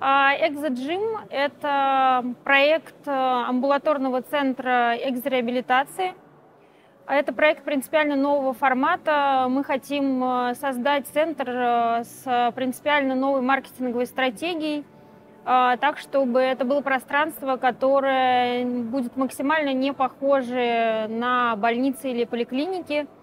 Экзоджим – это проект э, амбулаторного центра экзореабилитации. Это проект принципиально нового формата. Мы хотим э, создать центр э, с принципиально новой маркетинговой стратегией, так, чтобы это было пространство, которое будет максимально не похоже на больницы или поликлиники –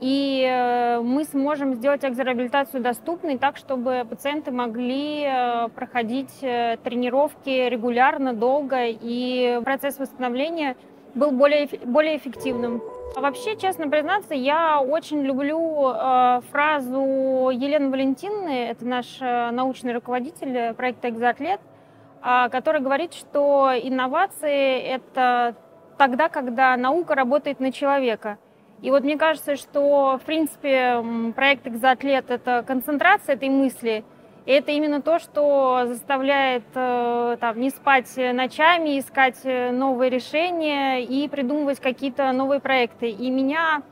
и э, мы сможем сделать экзореабилитацию доступной так, чтобы пациенты могли э, проходить э, тренировки регулярно, долго, и процесс восстановления был более, более эффективным. А вообще, честно признаться, я очень люблю э, фразу Елены Валентиновны, это наш научный руководитель проекта «Экзоатлет», э, который говорит, что инновации — это тогда, когда наука работает на человека — и вот мне кажется, что, в принципе, проект «Экзоатлет» — это концентрация этой мысли, и это именно то, что заставляет э, там, не спать ночами, искать э, новые решения и придумывать какие-то новые проекты. И меня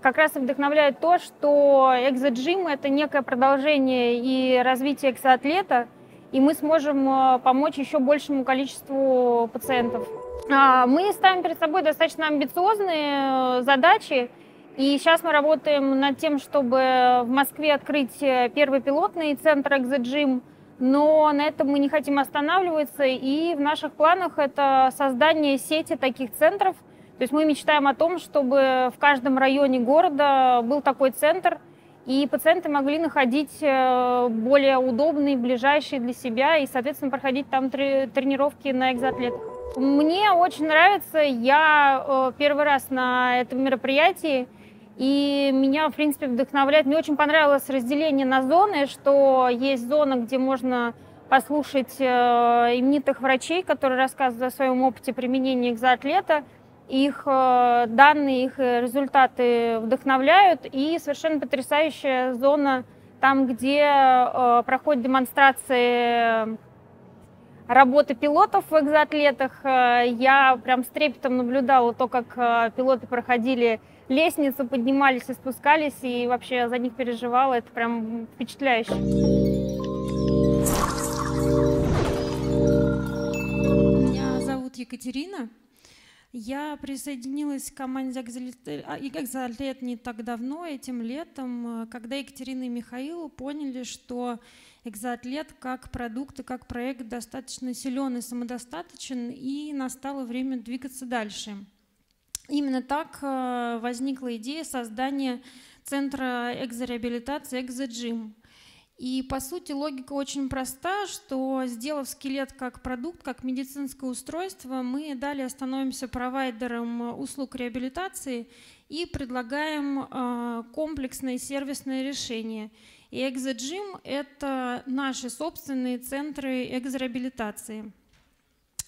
как раз и вдохновляет то, что экзоджим — это некое продолжение и развитие экзоатлета, и мы сможем э, помочь еще большему количеству пациентов. А, мы ставим перед собой достаточно амбициозные э, задачи, и сейчас мы работаем над тем, чтобы в Москве открыть э, первый пилотный центр «Экзоджим», но на этом мы не хотим останавливаться, и в наших планах это создание сети таких центров. То есть мы мечтаем о том, чтобы в каждом районе города был такой центр, и пациенты могли находить э, более удобные, ближайшие для себя, и, соответственно, проходить там тренировки на экзоатлетах. Мне очень нравится. Я э, первый раз на этом мероприятии, и меня, в принципе, вдохновляет. Мне очень понравилось разделение на зоны, что есть зона, где можно послушать э, именитых врачей, которые рассказывают о своем опыте применения экзоатлета. Их э, данные, их результаты вдохновляют. И совершенно потрясающая зона там, где проходят демонстрации работы пилотов в экзоатлетах. Э, я прям с трепетом наблюдала то, как э, пилоты проходили лестницу, поднимались и спускались, и вообще за них переживала. Это прям впечатляюще. Меня зовут Екатерина. Я присоединилась к команде «Экзоатлет» не так давно, этим летом, э, когда Екатерина и Михаил поняли, что экзоатлет как продукт и как проект достаточно силен и самодостаточен, и настало время двигаться дальше. Именно так э, возникла идея создания центра экзореабилитации «Экзоджим». И, по сути, логика очень проста, что, сделав скелет как продукт, как медицинское устройство, мы далее становимся провайдером услуг реабилитации и предлагаем э, комплексное сервисное решение – и экзоджим – это наши собственные центры экзореабилитации.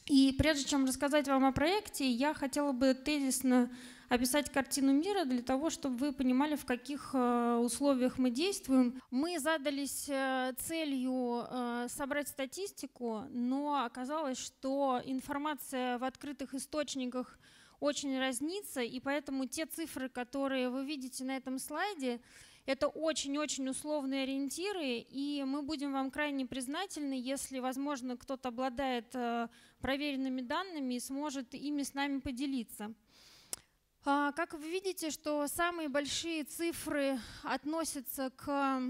И прежде чем рассказать вам о проекте, я хотела бы тезисно описать картину мира для того, чтобы вы понимали, в каких э, условиях мы действуем. Мы задались э, целью э, собрать статистику, но оказалось, что информация в открытых источниках очень разнится, и поэтому те цифры, которые вы видите на этом слайде, это очень-очень условные ориентиры, и мы будем вам крайне признательны, если, возможно, кто-то обладает э, проверенными данными и сможет ими с нами поделиться. А, как вы видите, что самые большие цифры относятся к,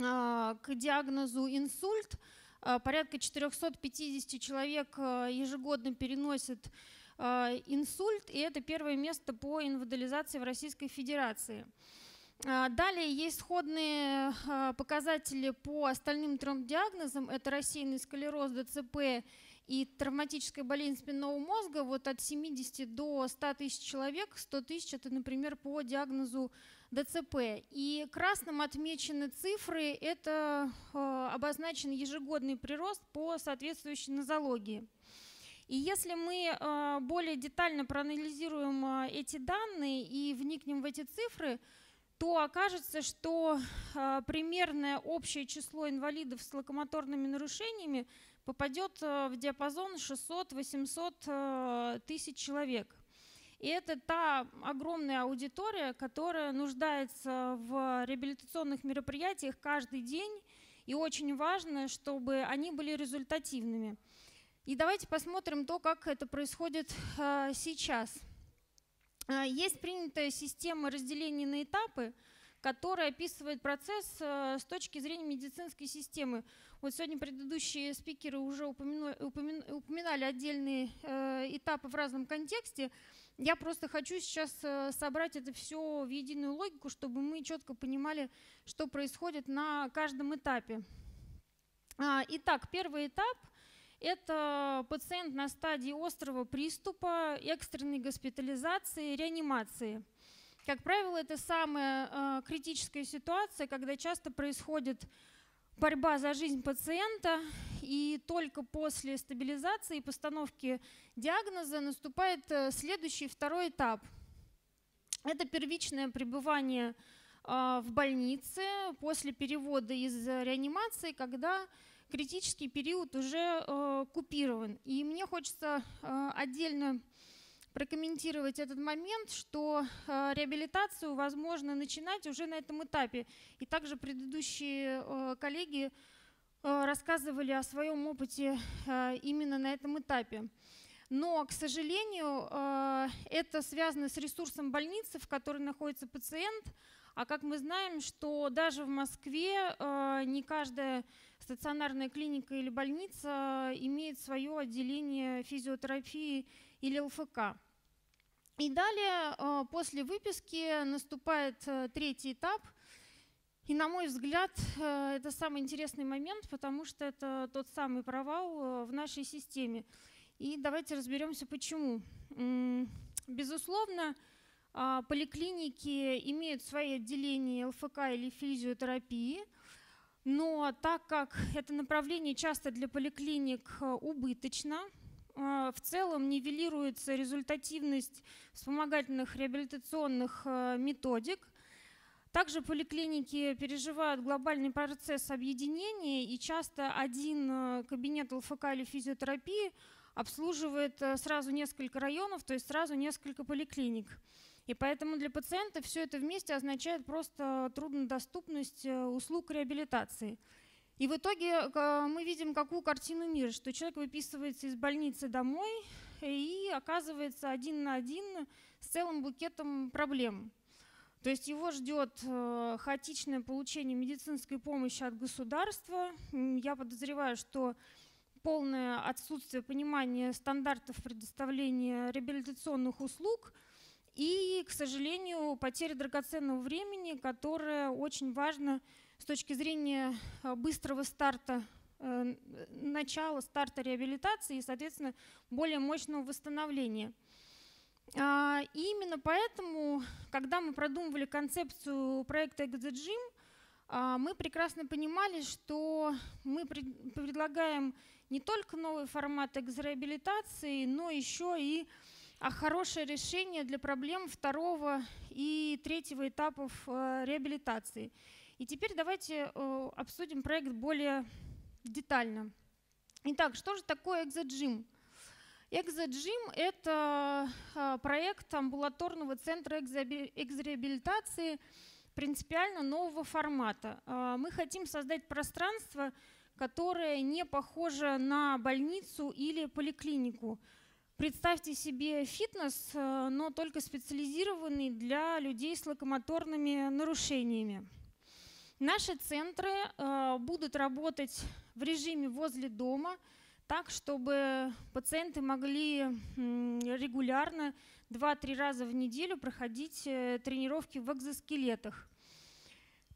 а, к диагнозу инсульт. А, порядка 450 человек э, ежегодно переносят инсульт, и это первое место по инвалидизации в Российской Федерации. А, далее есть сходные а, показатели по остальным трем диагнозам. Это рассеянный склероз, ДЦП и травматическая болезнь спинного мозга. Вот от 70 до 100 тысяч человек. 100 тысяч – это, например, по диагнозу ДЦП. И красным отмечены цифры – это а, обозначен ежегодный прирост по соответствующей нозологии. И если мы более детально проанализируем эти данные и вникнем в эти цифры – то окажется, что э, примерное общее число инвалидов с локомоторными нарушениями попадет э, в диапазон 600-800 э, тысяч человек. И это та огромная аудитория, которая нуждается в реабилитационных мероприятиях каждый день и очень важно, чтобы они были результативными. И давайте посмотрим то, как это происходит сейчас. Э, есть принятая система разделения на этапы, которая описывает процесс э, с точки зрения медицинской системы. Вот сегодня предыдущие спикеры уже упоминали отдельные этапы в разном контексте. Я просто хочу сейчас собрать это все в единую логику, чтобы мы четко понимали, что происходит на каждом этапе. А, итак, первый этап – это пациент на стадии острого приступа, экстренной госпитализации, реанимации. Как правило, это самая э, критическая ситуация, когда часто происходит борьба за жизнь пациента, и только после стабилизации и постановки диагноза наступает э, следующий, второй этап. Это первичное пребывание э, в больнице после перевода из реанимации, когда критический период уже э, купирован. И мне хочется э, отдельно прокомментировать этот момент, что э, реабилитацию возможно начинать уже на этом этапе. И также предыдущие э, коллеги э, рассказывали о своем опыте э, именно на этом этапе. Но, к сожалению, э, это связано с ресурсом больницы, в которой находится пациент. А как мы знаем, что даже в Москве э, не каждая стационарная клиника или больница имеет свое отделение физиотерапии или ЛФК. И далее, э, после выписки, наступает э, третий этап. И, на мой взгляд, э, это самый интересный момент, потому что это тот самый провал в нашей системе. И давайте разберемся, почему. Безусловно, поликлиники имеют свои отделения ЛФК или физиотерапии – но так как это направление часто для поликлиник э, убыточно, э, в целом нивелируется результативность вспомогательных реабилитационных э, методик. Также поликлиники переживают глобальный процесс объединения, и часто один кабинет ЛФК или физиотерапии обслуживает сразу несколько районов, то есть сразу несколько поликлиник. И поэтому для пациента все это вместе означает просто труднодоступность э, услуг реабилитации. И в итоге э, мы видим какую картину мира, что человек выписывается из больницы домой и оказывается один на один с целым букетом проблем. То есть его ждет э, хаотичное получение медицинской помощи от государства. Я подозреваю, что полное отсутствие понимания стандартов предоставления реабилитационных услуг – и, к сожалению, потеря драгоценного времени, которое очень важно с точки зрения э, быстрого старта, э, начала старта реабилитации и, соответственно, более мощного восстановления. А, и именно поэтому, когда мы продумывали концепцию проекта ExoGym, а, мы прекрасно понимали, что мы предлагаем не только новый формат экзореабилитации, но еще и а хорошее решение для проблем второго и третьего этапов э, реабилитации. И теперь давайте э, обсудим проект более детально. Итак, что же такое экзоджим? Экзоджим – это э, проект амбулаторного центра экзореабилитации принципиально нового формата. Мы хотим создать пространство, которое не похоже на больницу или поликлинику – Представьте себе фитнес, э, но только специализированный для людей с локомоторными нарушениями. Наши центры э, будут работать в режиме возле дома, так, чтобы пациенты могли регулярно 2-3 раза в неделю проходить э, тренировки в экзоскелетах.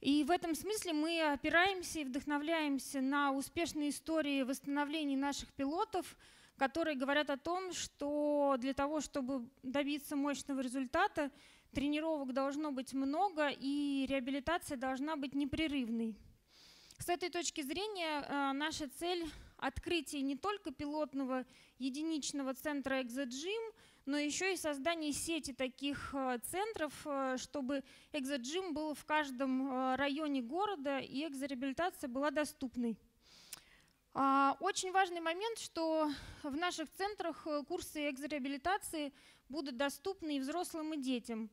И в этом смысле мы опираемся и вдохновляемся на успешные истории восстановления наших пилотов – которые говорят о том, что для того, чтобы добиться мощного результата, тренировок должно быть много и реабилитация должна быть непрерывной. С этой точки зрения э, наша цель – открытие не только пилотного единичного центра «Экзоджим», но еще и создание сети таких э, центров, э, чтобы «Экзоджим» был в каждом районе города и экзореабилитация была доступной. А, очень важный момент, что в наших центрах э, курсы экзореабилитации будут доступны и взрослым, и детям.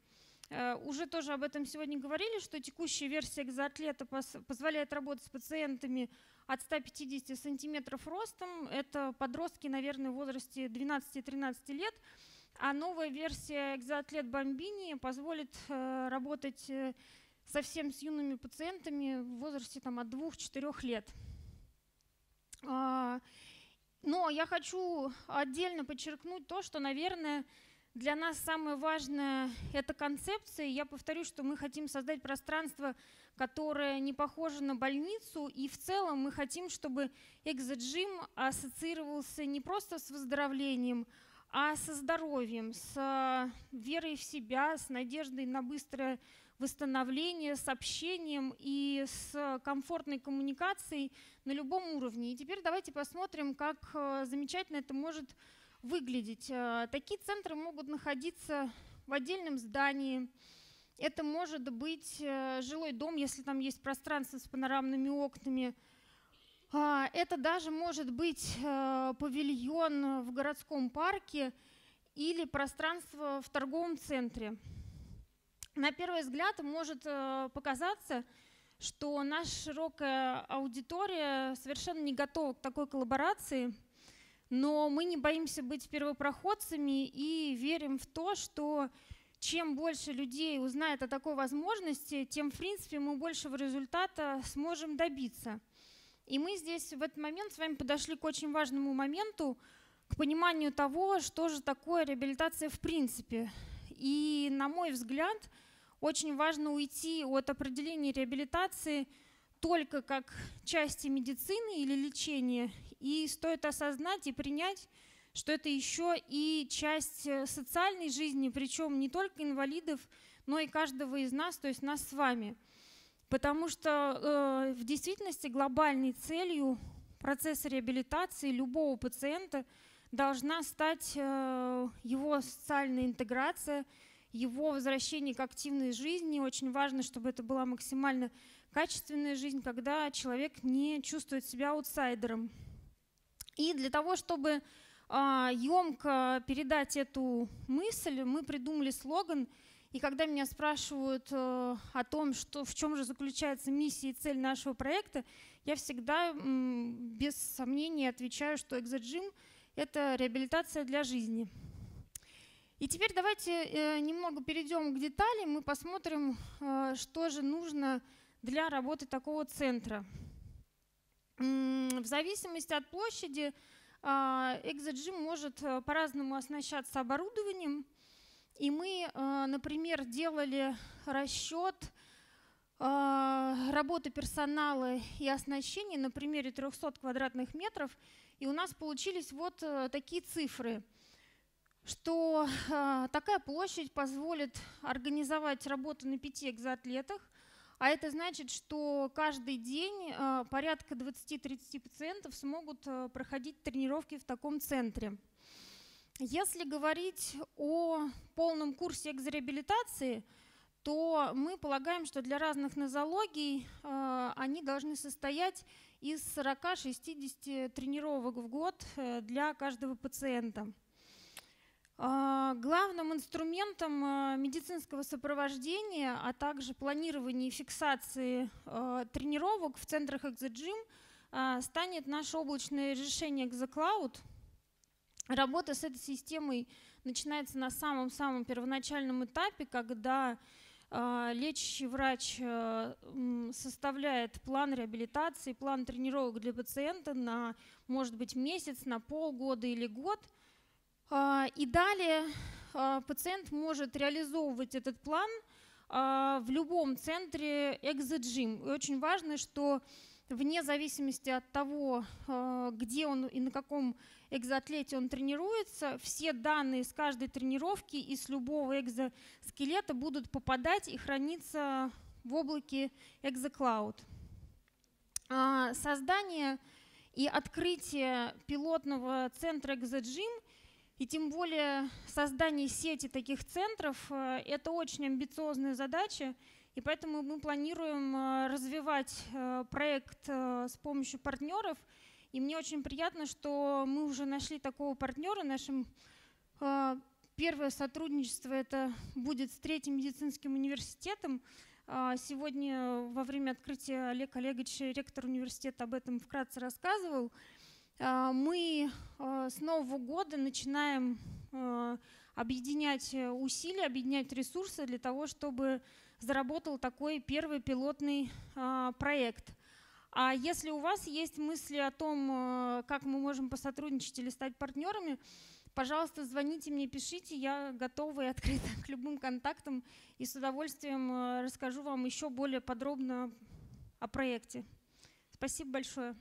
Э, уже тоже об этом сегодня говорили, что текущая версия экзоатлета позволяет работать с пациентами от 150 сантиметров ростом. Это подростки, наверное, в возрасте 12-13 лет. А новая версия экзоатлет Бомбини позволит э, работать совсем с юными пациентами в возрасте там, от 2-4 лет. А, я хочу отдельно подчеркнуть то, что, наверное, для нас самое важное – это концепция. Я повторю, что мы хотим создать пространство, которое не похоже на больницу, и в целом мы хотим, чтобы экзоджим ассоциировался не просто с выздоровлением, а со здоровьем, с верой в себя, с надеждой на быстрое восстановление, с общением и с комфортной коммуникацией на любом уровне. И теперь давайте посмотрим, как э, замечательно это может выглядеть. Э, такие центры могут находиться в отдельном здании. Это может быть э, жилой дом, если там есть пространство с панорамными окнами. А, это даже может быть павильон в городском парке или пространство в торговом центре. На первый взгляд может показаться, что наша широкая аудитория совершенно не готова к такой коллаборации – но мы не боимся быть первопроходцами и верим в то, что чем больше людей узнает о такой возможности, тем, в принципе, мы большего результата сможем добиться. И мы здесь в этот момент с вами подошли к очень важному моменту, к пониманию того, что же такое реабилитация в принципе. И, на мой взгляд, очень важно уйти от определения реабилитации – только как части медицины или лечения, и стоит осознать и принять, что это еще и часть э, социальной жизни, причем не только инвалидов, но и каждого из нас, то есть нас с вами. Потому что э, в действительности глобальной целью процесса реабилитации любого пациента должна стать э, его социальная интеграция, его возвращение к активной жизни. Очень важно, чтобы это была максимально качественная жизнь, когда человек не чувствует себя аутсайдером. И для того, чтобы емко а, передать эту мысль, мы придумали слоган. И когда меня спрашивают э, о том, что, в чем же заключается миссия и цель нашего проекта, я всегда без сомнения отвечаю, что экзоджим – это реабилитация для жизни. И теперь давайте э, немного перейдем к деталям, мы посмотрим, э, что же нужно для работы такого центра. В зависимости от площади а, экзоджим может э, по-разному оснащаться оборудованием. И мы, например, делали расчет э, работы персонала и оснащения на примере 300 квадратных метров, и у нас получились вот такие цифры, что такая площадь позволит организовать работу на пяти экзоатлетах, а это значит, что каждый день э, порядка 20-30 пациентов смогут э, проходить тренировки в таком центре. Если говорить о полном курсе экзореабилитации, то мы полагаем, что для разных нозологий э, они должны состоять из 40-60 тренировок в год для каждого пациента. А, главным инструментом а, медицинского сопровождения, а также планирования и фиксации а, тренировок в центрах ExoGym станет наше облачное решение ExoCloud. Работа с этой системой начинается на самом-самом первоначальном этапе, когда лечащий врач составляет план реабилитации, план тренировок для пациента на, может быть, месяц, на полгода или год – и далее а, пациент может реализовывать этот план а, в любом центре экзоджим. И очень важно, что вне зависимости от того, где он и на каком экзоатлете он тренируется, все данные с каждой тренировки и с любого экзоскелета будут попадать и храниться в облаке экзоклауд. Создание и открытие пилотного центра экзоджим – и тем более создание сети таких центров э, – это очень амбициозная задача, и поэтому мы планируем э, развивать э, проект с помощью партнеров. И мне очень приятно, что мы уже нашли такого партнера. Нашим Первое сотрудничество это будет с Третьим медицинским университетом. А, сегодня во время открытия Олег Олегович, ректор университета, об этом вкратце рассказывал. А, мы а, с Нового года начинаем объединять усилия, объединять ресурсы для того, чтобы заработал такой первый пилотный проект. А если у вас есть мысли о том, как мы можем посотрудничать или стать партнерами, Пожалуйста, звоните мне, пишите, я готова и открыта к любым контактам и с удовольствием э, расскажу вам еще более подробно о проекте. Спасибо большое.